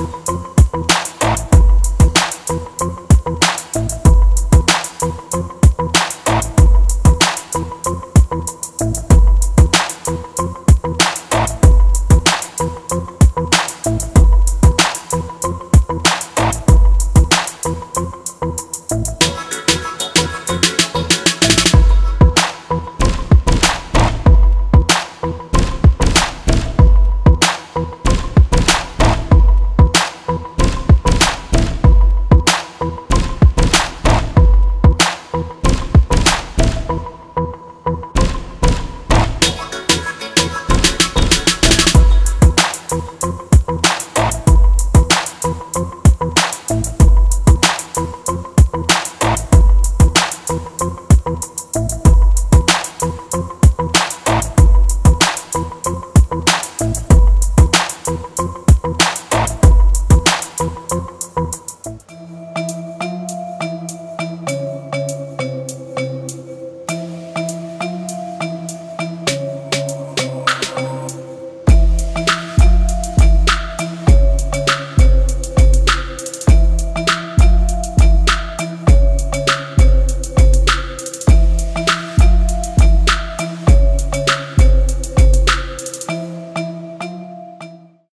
Podcast.